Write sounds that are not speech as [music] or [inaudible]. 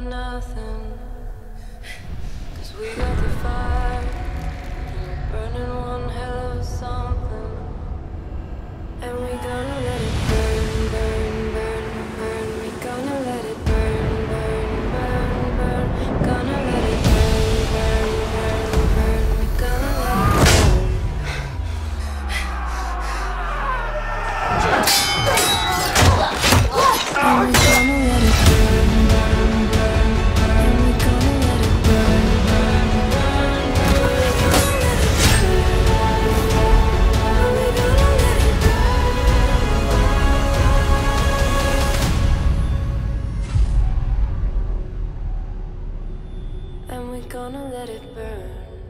got nothing. Cause we got the fire. And we're burning one hell of something. And we gonna let it burn, burn, burn, burn. We gonna let it burn, burn, burn, burn. Gonna let it burn, burn, burn, burn. We gonna let it burn. [sighs] And we gonna and we're gonna let it burn.